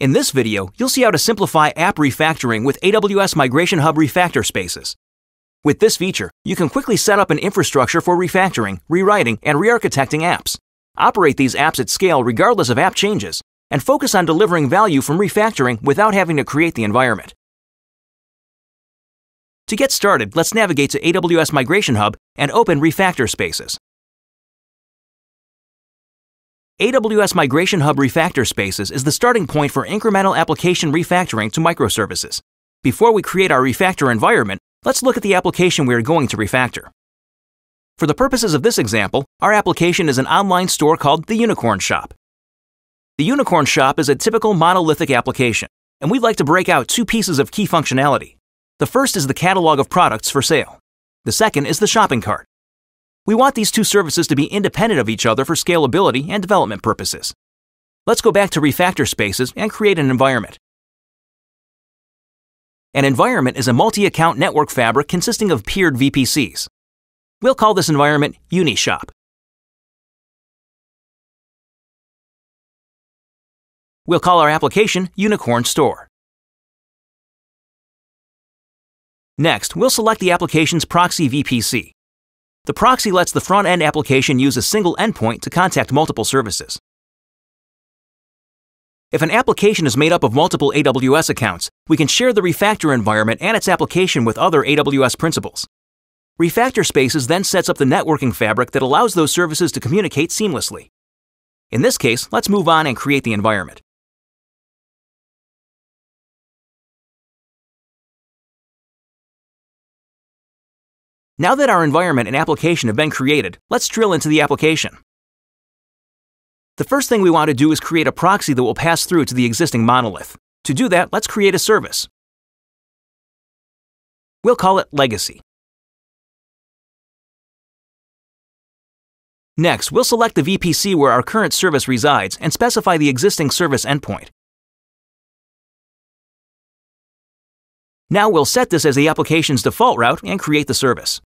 In this video, you'll see how to simplify app refactoring with AWS Migration Hub Refactor Spaces. With this feature, you can quickly set up an infrastructure for refactoring, rewriting, and re-architecting apps. Operate these apps at scale regardless of app changes, and focus on delivering value from refactoring without having to create the environment. To get started, let's navigate to AWS Migration Hub and open Refactor Spaces. AWS Migration Hub Refactor Spaces is the starting point for incremental application refactoring to microservices. Before we create our refactor environment, let's look at the application we are going to refactor. For the purposes of this example, our application is an online store called the Unicorn Shop. The Unicorn Shop is a typical monolithic application, and we'd like to break out two pieces of key functionality. The first is the catalog of products for sale. The second is the shopping cart. We want these two services to be independent of each other for scalability and development purposes. Let's go back to refactor spaces and create an environment. An environment is a multi-account network fabric consisting of peered VPCs. We'll call this environment UniShop. We'll call our application Unicorn Store. Next, we'll select the application's proxy VPC. The proxy lets the front end application use a single endpoint to contact multiple services. If an application is made up of multiple AWS accounts, we can share the refactor environment and its application with other AWS principals. Refactor Spaces then sets up the networking fabric that allows those services to communicate seamlessly. In this case, let's move on and create the environment. Now that our environment and application have been created, let's drill into the application. The first thing we want to do is create a proxy that will pass through to the existing monolith. To do that, let's create a service. We'll call it Legacy. Next, we'll select the VPC where our current service resides and specify the existing service endpoint. Now we'll set this as the application's default route and create the service.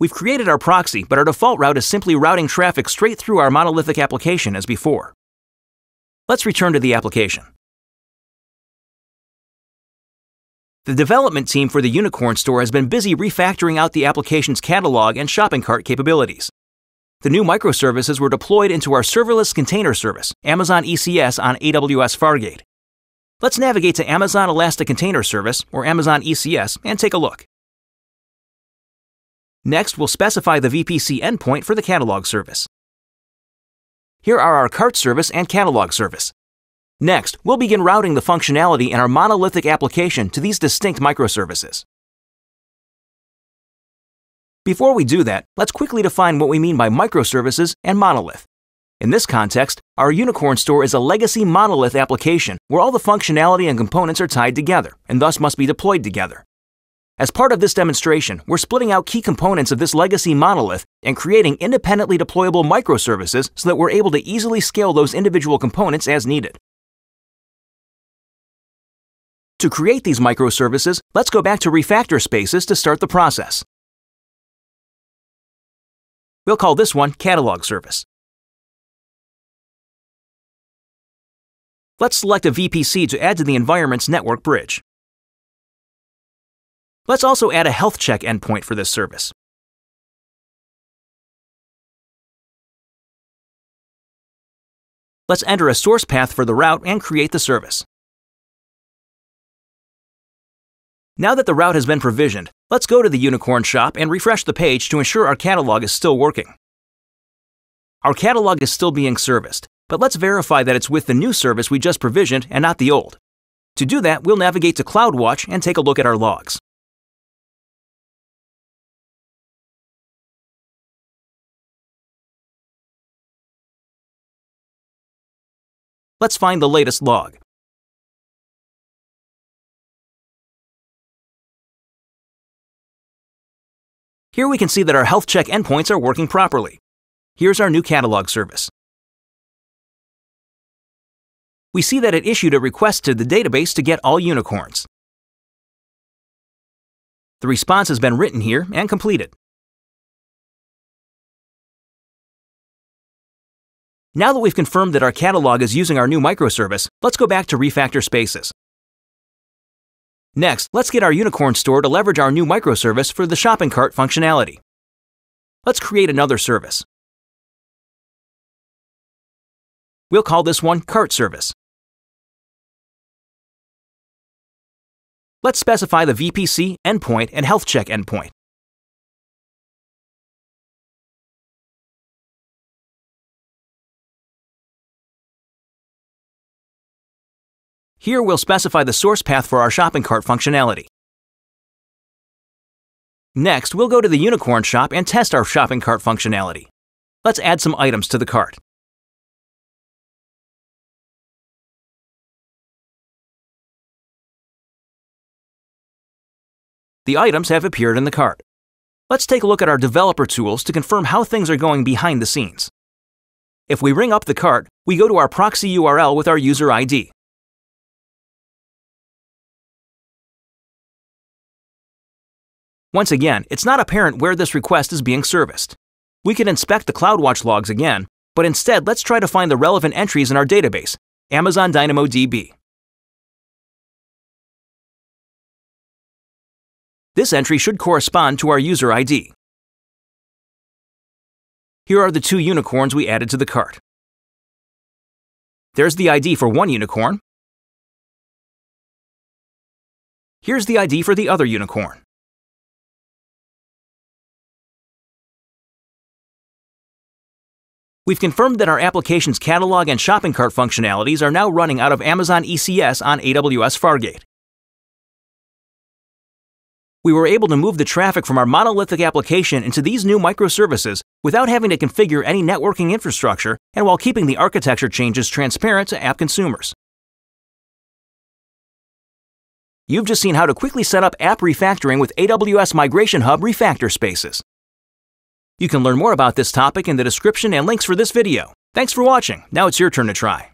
We've created our proxy, but our default route is simply routing traffic straight through our monolithic application as before. Let's return to the application. The development team for the Unicorn Store has been busy refactoring out the application's catalog and shopping cart capabilities. The new microservices were deployed into our serverless container service, Amazon ECS on AWS Fargate. Let's navigate to Amazon Elastic Container Service, or Amazon ECS, and take a look. Next, we'll specify the VPC endpoint for the catalog service. Here are our cart service and catalog service. Next, we'll begin routing the functionality in our monolithic application to these distinct microservices. Before we do that, let's quickly define what we mean by microservices and monolith. In this context, our Unicorn Store is a legacy monolith application where all the functionality and components are tied together and thus must be deployed together. As part of this demonstration, we're splitting out key components of this legacy monolith and creating independently deployable microservices so that we're able to easily scale those individual components as needed. To create these microservices, let's go back to refactor spaces to start the process. We'll call this one Catalog Service. Let's select a VPC to add to the environment's network bridge. Let's also add a health check endpoint for this service. Let's enter a source path for the route and create the service. Now that the route has been provisioned, let's go to the Unicorn shop and refresh the page to ensure our catalog is still working. Our catalog is still being serviced, but let's verify that it's with the new service we just provisioned and not the old. To do that, we'll navigate to CloudWatch and take a look at our logs. Let's find the latest log. Here we can see that our health check endpoints are working properly. Here's our new catalog service. We see that it issued a request to the database to get all unicorns. The response has been written here and completed. Now that we've confirmed that our catalog is using our new microservice, let's go back to refactor spaces. Next, let's get our Unicorn store to leverage our new microservice for the shopping cart functionality. Let's create another service. We'll call this one Cart Service. Let's specify the VPC endpoint and health check endpoint. Here we'll specify the source path for our shopping cart functionality. Next, we'll go to the Unicorn shop and test our shopping cart functionality. Let's add some items to the cart. The items have appeared in the cart. Let's take a look at our developer tools to confirm how things are going behind the scenes. If we ring up the cart, we go to our proxy URL with our user ID. Once again, it's not apparent where this request is being serviced. We can inspect the CloudWatch logs again, but instead let's try to find the relevant entries in our database, Amazon DynamoDB. This entry should correspond to our user ID. Here are the two unicorns we added to the cart. There's the ID for one unicorn. Here's the ID for the other unicorn. We've confirmed that our application's catalog and shopping cart functionalities are now running out of Amazon ECS on AWS Fargate we were able to move the traffic from our monolithic application into these new microservices without having to configure any networking infrastructure and while keeping the architecture changes transparent to app consumers. You've just seen how to quickly set up app refactoring with AWS Migration Hub Refactor Spaces. You can learn more about this topic in the description and links for this video. Thanks for watching. Now it's your turn to try.